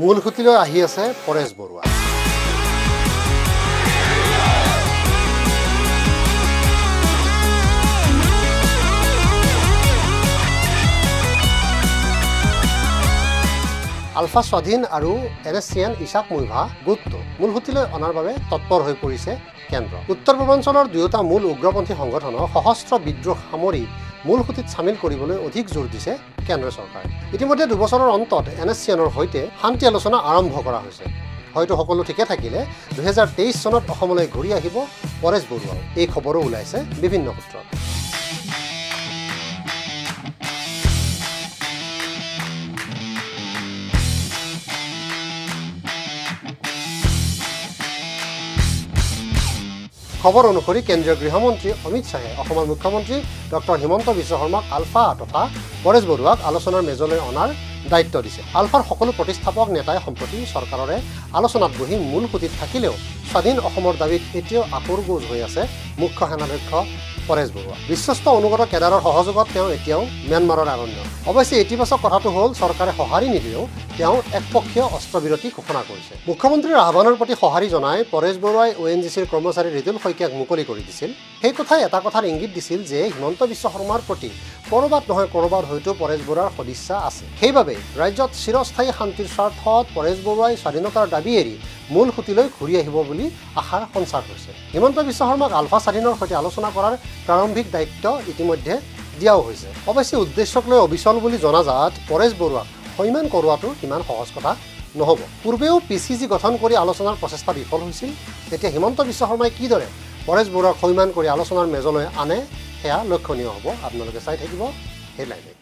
মূল সুঁতিলৈ আহি আছে পৰেশ বৰুৱা। আলফা স্বাধীন আৰু N S C N Isak Muivah গোটটো মূলসুঁতিলৈ অনাৰ বাবে তৎপৰ হৈ পৰিছে কেন্দ্ৰ। উত্তৰ পূৰ্বাঞ্চলৰ দুয়োটা মূল উগ্ৰপন্থী সংগঠনৰ সশস্ত্ৰ বিদ্ৰোহ সামৰি মূলসুঁতিত চামিল কৰিবলৈ অধিক জোৰ দিছে কেন্দ্ৰ চৰকাৰে। ইতিমধ্যে দুবছৰৰ অন্তত এন এছ চি এনৰ সৈতে শান্তি আলোচনা আৰম্ভ কৰা হৈছে। হয়তো সকলো ঠিকে থাকিলে দুহেজাৰ তেইছ চনত অসমলৈ ঘূৰি আহিব পৰেশ বৰুৱাও। এই খবৰো ওলাইছে বিভিন্ন সূত্ৰত। খবৰ অনুসৰি কেন্দ্ৰীয় গৃহমন্ত্ৰী অমিত শ্বাহে অসমৰ মুখ্যমন্ত্ৰী ডক্টৰ হিমন্ত বিশ্ব শৰ্মাক আলফা তথা পৰেশ বৰুৱাক আলোচনাৰ মেজলৈ অনাৰ দায়িত্ব দিছে। আলফাৰ সকলো প্ৰতিষ্ঠাপক নেতাই সম্প্ৰতি চৰকাৰৰে আলোচনাত বহি মূল সুঁতিত থাকিলেও স্বাধীন অসমৰ দাবীত এতিয়াও আঁতোৰ গোজ হৈ আছে মুখ্য সেনাধ্যক্ষ পৰেশ বৰুৱা। বিশ্বস্ত অনুগত কেডাৰৰ সহযোগত তেওঁ এতিয়াও ম্যানমাৰৰ আৰণ্য। অৱশ্যে ইতিবাচক কথাটো হ'ল চৰকাৰে সঁহাৰি নিদিলেও তেওঁ একপক্ষীয় অস্ত্ৰবিৰতি ঘোষণা কৰিছে। মুখ্যমন্ত্ৰীৰ আহ্বানৰ প্ৰতি সঁহাৰি জনাই পৰেশ বৰুৱাই অ' এন জি চিৰ কৰ্মচাৰী ৰিতুল শইকীয়াক মুকলি কৰি দিছিল। সেই কথাই এটা কথাৰ ইংগিত দিছিল যে হিমন্ত বিশ্ব শৰ্মাৰ প্ৰতি ক'ৰবাত নহয় ক'ৰবাত হয়তো পৰেশ বৰুৱাৰ সদিচ্ছা আছে। সেইবাবে ৰাজ্যত চিৰস্থায়ী শান্তিৰ স্বাৰ্থত পৰেশ বৰুৱাই স্বাধীনতাৰ দাবী এৰি মূল সুঁতিলৈ ঘূৰি আহিব বুলি আশাৰ সঞ্চাৰ হৈছে হিমন্ত বিশ্ব শৰ্মাক আলফা স্বাধীনৰ সৈতে আলোচনা কৰাৰ প্ৰাৰম্ভিক দায়িত্ব ইতিমধ্যে দিয়াও হৈছে। অৱশ্যে উদ্দেশ্যক লৈ অবিচল বুলি জনাজাত পৰেশ বৰুৱাক সৈমান কৰোৱাটো সিমান সহজ কথা নহ'ব। পূৰ্বেও পি চি জি গঠন কৰি আলোচনাৰ প্ৰচেষ্টা বিফল হৈছিল। তেতিয়া হিমন্ত বিশ্ব শৰ্মাই কিদৰে পৰেশ বৰুৱাক সৈমান কৰি আলোচনাৰ মেজলৈ আনে সেয়া লক্ষণীয় হ'ব। আপোনালোকে চাই থাকিব হেডলাইনে